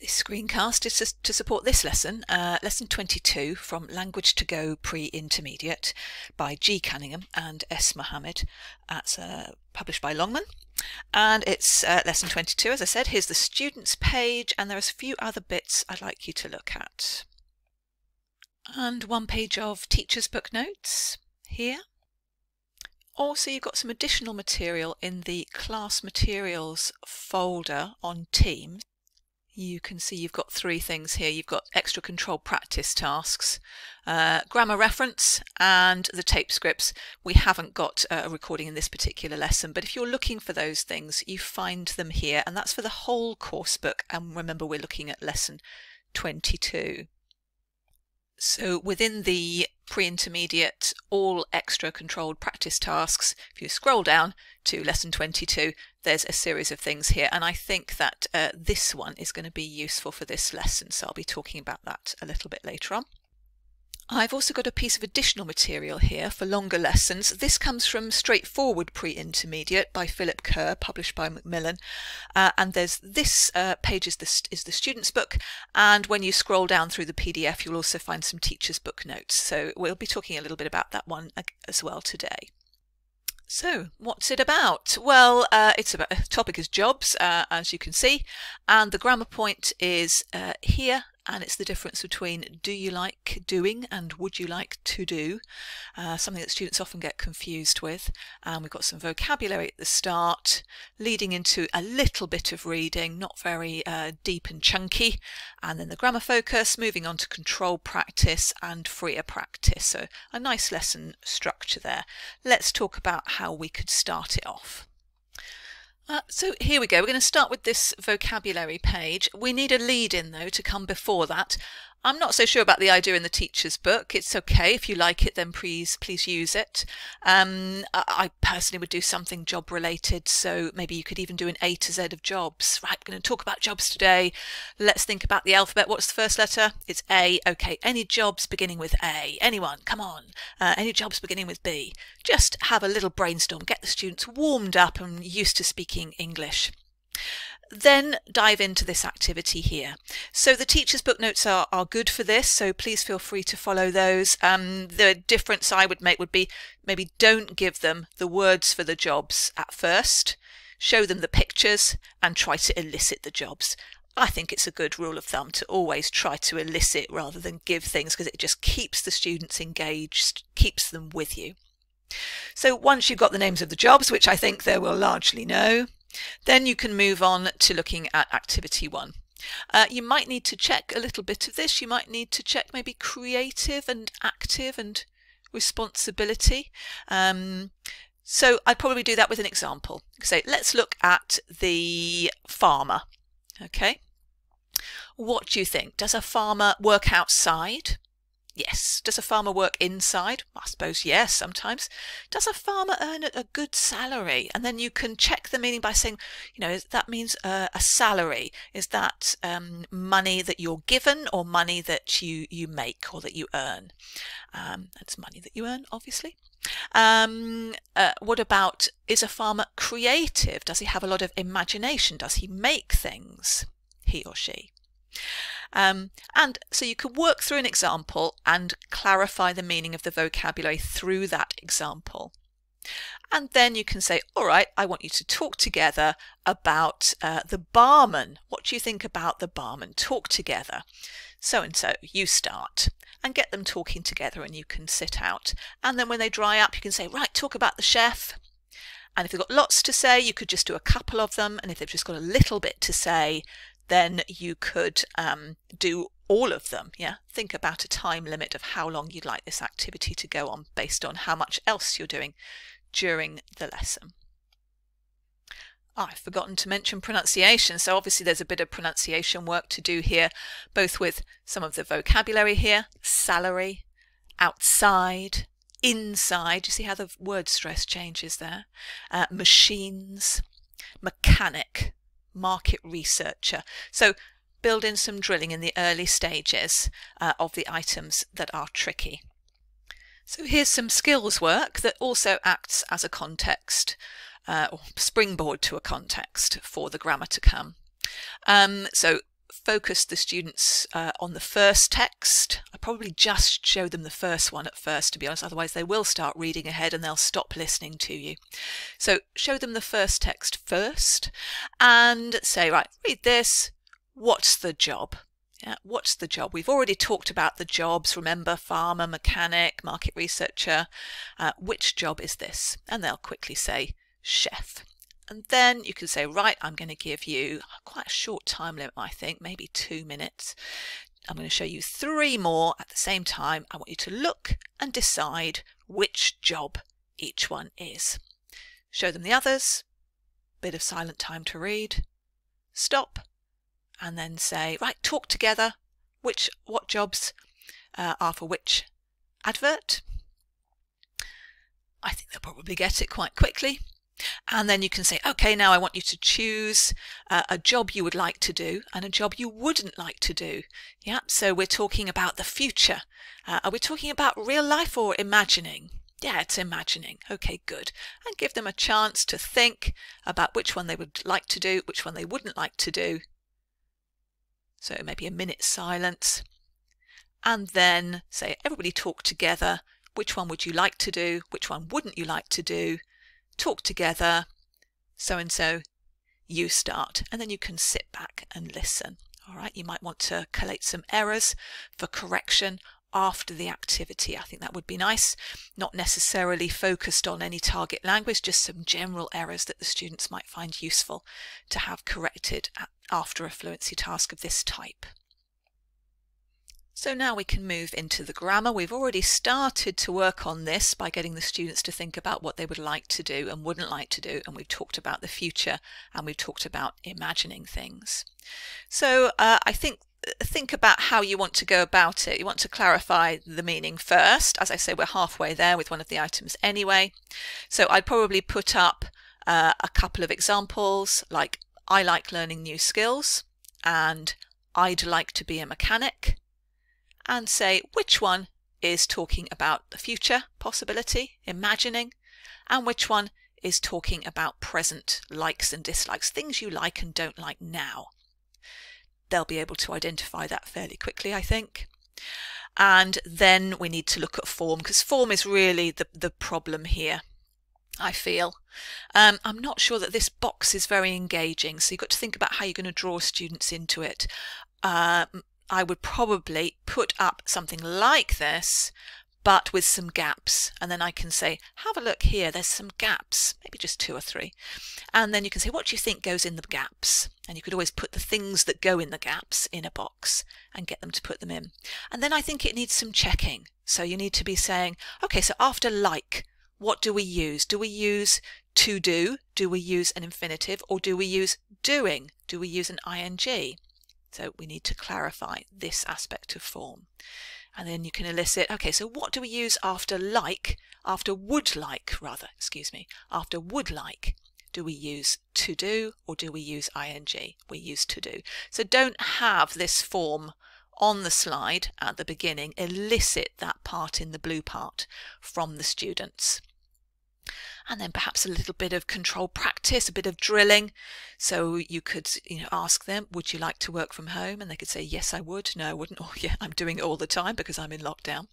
This screencast is to support this lesson, uh, lesson 22 from Language to Go Pre-Intermediate by G. Cunningham and S. Mohamed. That's uh, published by Longman. And it's uh, lesson 22, as I said. Here's the students page, and there's a few other bits I'd like you to look at. And one page of teacher's book notes here. Also, you've got some additional material in the class materials folder on Teams you can see you've got three things here. You've got extra control practice tasks, uh, grammar reference and the tape scripts. We haven't got a recording in this particular lesson, but if you're looking for those things, you find them here and that's for the whole course book. And remember, we're looking at lesson 22. So within the pre-intermediate all extra controlled practice tasks, if you scroll down to lesson 22, there's a series of things here. And I think that uh, this one is going to be useful for this lesson. So I'll be talking about that a little bit later on. I've also got a piece of additional material here for longer lessons. This comes from Straightforward Pre-Intermediate by Philip Kerr, published by Macmillan. Uh, and there's this uh, page is the, is the student's book. And when you scroll down through the PDF, you'll also find some teacher's book notes. So we'll be talking a little bit about that one as well today. So, what's it about? Well, uh, it's about topic is jobs, uh, as you can see, and the grammar point is uh, here and it's the difference between do you like doing and would you like to do, uh, something that students often get confused with. And we've got some vocabulary at the start, leading into a little bit of reading, not very uh, deep and chunky, and then the grammar focus, moving on to control practice and freer practice. So a nice lesson structure there. Let's talk about how we could start it off. Uh, so here we go. We're going to start with this vocabulary page. We need a lead in though to come before that. I'm not so sure about the idea in the teacher's book. It's okay if you like it, then please please use it. Um, I personally would do something job related, so maybe you could even do an A to Z of jobs. Right, we're going to talk about jobs today. Let's think about the alphabet. What's the first letter? It's A. Okay, any jobs beginning with A? Anyone? Come on. Uh, any jobs beginning with B? Just have a little brainstorm. Get the students warmed up and used to speaking English then dive into this activity here. So the teacher's book notes are, are good for this, so please feel free to follow those. Um, the difference I would make would be maybe don't give them the words for the jobs at first, show them the pictures and try to elicit the jobs. I think it's a good rule of thumb to always try to elicit rather than give things because it just keeps the students engaged, keeps them with you. So once you've got the names of the jobs, which I think they will largely know, then you can move on to looking at activity one. Uh, you might need to check a little bit of this. You might need to check maybe creative and active and responsibility. Um, so I'd probably do that with an example. Say, let's look at the farmer. Okay. What do you think? Does a farmer work outside? Yes. Does a farmer work inside? I suppose yes, sometimes. Does a farmer earn a good salary? And then you can check the meaning by saying, you know, that means uh, a salary. Is that um, money that you're given or money that you, you make or that you earn? Um, it's money that you earn, obviously. Um, uh, what about, is a farmer creative? Does he have a lot of imagination? Does he make things, he or she? Um, and so you can work through an example and clarify the meaning of the vocabulary through that example. And then you can say, all right, I want you to talk together about uh, the barman. What do you think about the barman? Talk together. So and so, you start and get them talking together and you can sit out. And then when they dry up, you can say, right, talk about the chef. And if they've got lots to say, you could just do a couple of them. And if they've just got a little bit to say, then you could um, do all of them. Yeah, think about a time limit of how long you'd like this activity to go on based on how much else you're doing during the lesson. I've forgotten to mention pronunciation. So obviously there's a bit of pronunciation work to do here, both with some of the vocabulary here, salary, outside, inside. You see how the word stress changes there? Uh, machines, mechanic, market researcher. So build in some drilling in the early stages uh, of the items that are tricky. So here's some skills work that also acts as a context uh, or springboard to a context for the grammar to come. Um, so focus the students uh, on the first text. I probably just show them the first one at first, to be honest, otherwise they will start reading ahead and they'll stop listening to you. So show them the first text first and say, right, read this. What's the job? Yeah, what's the job? We've already talked about the jobs. Remember, farmer, mechanic, market researcher. Uh, which job is this? And they'll quickly say chef. And then you can say, right, I'm going to give you quite a short time limit, I think, maybe two minutes. I'm going to show you three more at the same time. I want you to look and decide which job each one is. Show them the others, bit of silent time to read, stop, and then say, right, talk together, which what jobs uh, are for which advert. I think they'll probably get it quite quickly. And then you can say, okay, now I want you to choose uh, a job you would like to do and a job you wouldn't like to do. Yeah, so we're talking about the future. Uh, are we talking about real life or imagining? Yeah, it's imagining. Okay, good. And give them a chance to think about which one they would like to do, which one they wouldn't like to do. So maybe a minute silence. And then say, everybody talk together. Which one would you like to do? Which one wouldn't you like to do? Talk together, so and so, you start, and then you can sit back and listen. All right, you might want to collate some errors for correction after the activity. I think that would be nice. Not necessarily focused on any target language, just some general errors that the students might find useful to have corrected after a fluency task of this type. So now we can move into the grammar. We've already started to work on this by getting the students to think about what they would like to do and wouldn't like to do. And we've talked about the future and we've talked about imagining things. So uh, I think uh, think about how you want to go about it. You want to clarify the meaning first. As I say, we're halfway there with one of the items anyway. So I'd probably put up uh, a couple of examples like I like learning new skills and I'd like to be a mechanic and say which one is talking about the future possibility, imagining, and which one is talking about present likes and dislikes, things you like and don't like now. They'll be able to identify that fairly quickly, I think. And then we need to look at form because form is really the, the problem here. I feel. Um, I'm not sure that this box is very engaging, so you've got to think about how you're going to draw students into it. Uh, I would probably put up something like this, but with some gaps. And then I can say, have a look here, there's some gaps, maybe just two or three. And then you can say, what do you think goes in the gaps? And you could always put the things that go in the gaps in a box and get them to put them in. And then I think it needs some checking. So you need to be saying, okay, so after like, what do we use? Do we use to do? Do we use an infinitive? Or do we use doing? Do we use an ing? So we need to clarify this aspect of form. And then you can elicit, okay, so what do we use after like, after would like, rather, excuse me, after would like? Do we use to do or do we use ing? We use to do. So don't have this form on the slide at the beginning, elicit that part in the blue part from the students and then perhaps a little bit of control practice, a bit of drilling. So you could, you know, ask them, would you like to work from home? And they could say, yes, I would. No, I wouldn't. Or yeah, I'm doing it all the time because I'm in lockdown.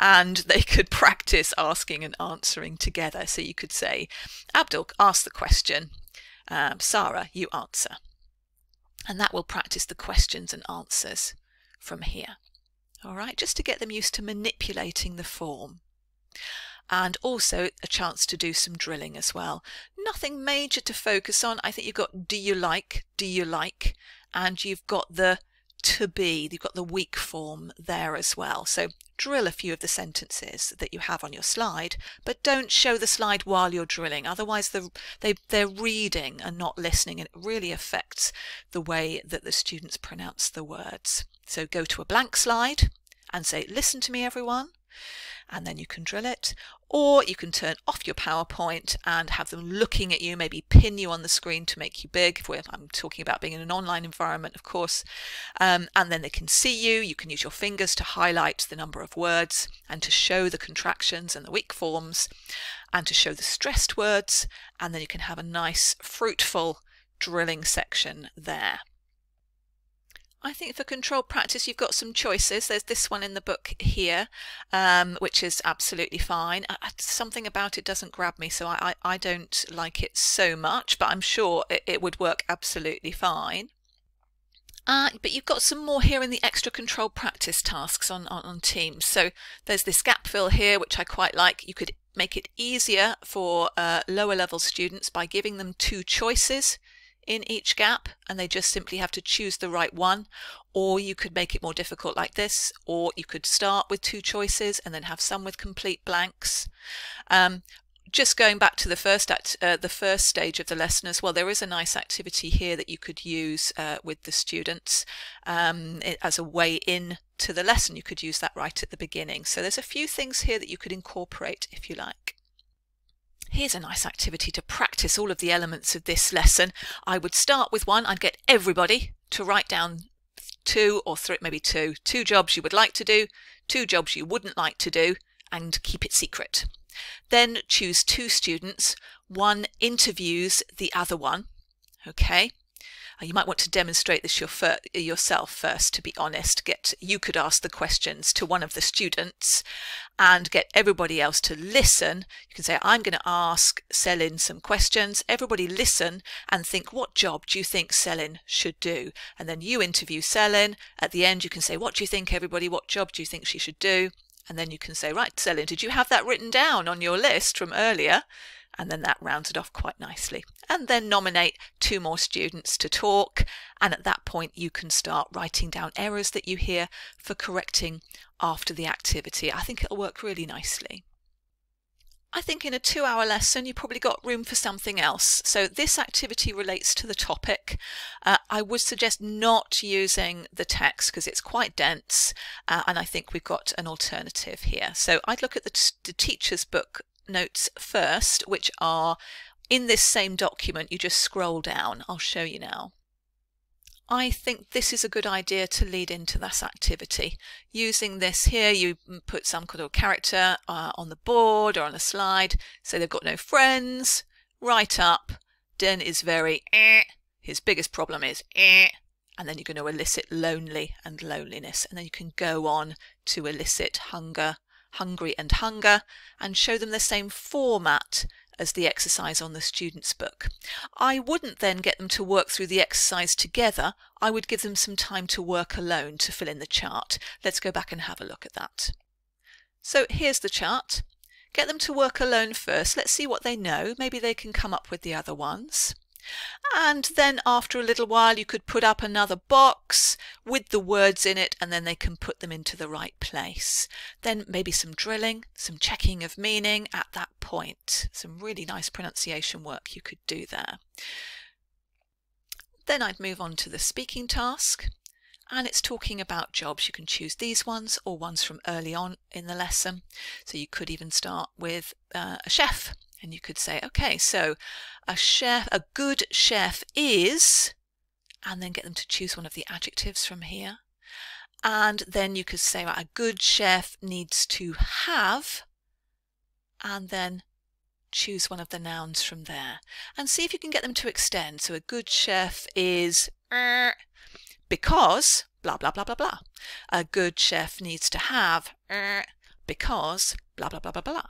And they could practice asking and answering together. So you could say, Abdul, ask the question. Um, Sarah, you answer. And that will practice the questions and answers from here. All right, just to get them used to manipulating the form and also a chance to do some drilling as well. Nothing major to focus on. I think you've got do you like, do you like, and you've got the to be, you've got the weak form there as well. So drill a few of the sentences that you have on your slide, but don't show the slide while you're drilling. Otherwise the, they, they're reading and not listening and it really affects the way that the students pronounce the words. So go to a blank slide and say, listen to me everyone and then you can drill it. Or you can turn off your PowerPoint and have them looking at you, maybe pin you on the screen to make you big. If I'm talking about being in an online environment, of course. Um, and then they can see you. You can use your fingers to highlight the number of words and to show the contractions and the weak forms and to show the stressed words. And then you can have a nice, fruitful drilling section there. I think for control practice, you've got some choices. There's this one in the book here, um, which is absolutely fine. I, something about it doesn't grab me, so I, I, I don't like it so much, but I'm sure it, it would work absolutely fine. Uh, but you've got some more here in the extra control practice tasks on, on, on Teams. So there's this gap fill here, which I quite like. You could make it easier for uh, lower level students by giving them two choices in each gap and they just simply have to choose the right one or you could make it more difficult like this or you could start with two choices and then have some with complete blanks um, just going back to the first act, uh, the first stage of the lesson as well, there is a nice activity here that you could use uh, with the students um, as a way in to the lesson. You could use that right at the beginning. So there's a few things here that you could incorporate if you like. Here's a nice activity to practice all of the elements of this lesson. I would start with one. I'd get everybody to write down two or three, maybe two, two jobs you would like to do, two jobs you wouldn't like to do, and keep it secret. Then choose two students. One interviews the other one. Okay. You might want to demonstrate this your fir yourself first, to be honest. Get You could ask the questions to one of the students and get everybody else to listen. You can say, I'm going to ask Selin some questions. Everybody listen and think, what job do you think Selin should do? And then you interview Selin. At the end, you can say, what do you think, everybody? What job do you think she should do? And then you can say, right, Selin, did you have that written down on your list from earlier? And then that rounds it off quite nicely. And then nominate two more students to talk, and at that point you can start writing down errors that you hear for correcting after the activity. I think it'll work really nicely. I think in a two hour lesson, you probably got room for something else. So this activity relates to the topic. Uh, I would suggest not using the text because it's quite dense. Uh, and I think we've got an alternative here. So I'd look at the, the teacher's book notes first, which are in this same document. You just scroll down. I'll show you now. I think this is a good idea to lead into this activity. Using this here, you put some kind of character uh, on the board or on a slide. Say they've got no friends. Right up. Den is very eh. His biggest problem is eh. And then you're going to elicit lonely and loneliness. And then you can go on to elicit hunger Hungry and Hunger, and show them the same format as the exercise on the student's book. I wouldn't then get them to work through the exercise together. I would give them some time to work alone to fill in the chart. Let's go back and have a look at that. So here's the chart. Get them to work alone first. Let's see what they know. Maybe they can come up with the other ones. And then after a little while you could put up another box with the words in it and then they can put them into the right place. Then maybe some drilling, some checking of meaning at that point. Some really nice pronunciation work you could do there. Then I'd move on to the speaking task and it's talking about jobs. You can choose these ones or ones from early on in the lesson. So you could even start with uh, a chef and you could say, okay, so a chef, a good chef is, and then get them to choose one of the adjectives from here. And then you could say, right, a good chef needs to have, and then choose one of the nouns from there. And see if you can get them to extend. So a good chef is because blah, blah, blah, blah, blah. A good chef needs to have because blah, blah, blah, blah, blah.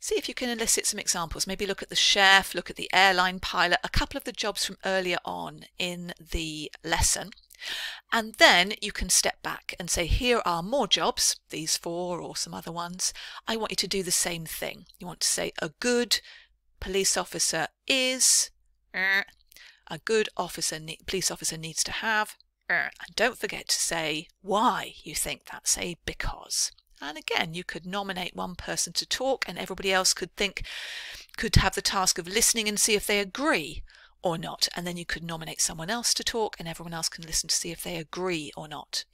See if you can elicit some examples. Maybe look at the chef, look at the airline pilot, a couple of the jobs from earlier on in the lesson. And then you can step back and say, here are more jobs, these four or some other ones. I want you to do the same thing. You want to say a good police officer is, er, a good officer, police officer needs to have, er, and don't forget to say why you think that. Say because. And again, you could nominate one person to talk and everybody else could think, could have the task of listening and see if they agree or not. And then you could nominate someone else to talk and everyone else can listen to see if they agree or not.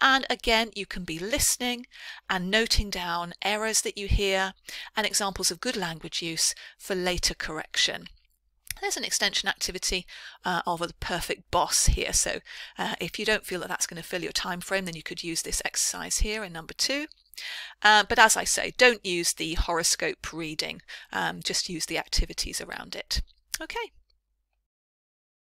And again, you can be listening and noting down errors that you hear and examples of good language use for later correction. There's an extension activity uh, of the perfect boss here. So uh, if you don't feel that that's going to fill your time frame, then you could use this exercise here in number two. Uh, but as I say, don't use the horoscope reading, um, just use the activities around it. Okay,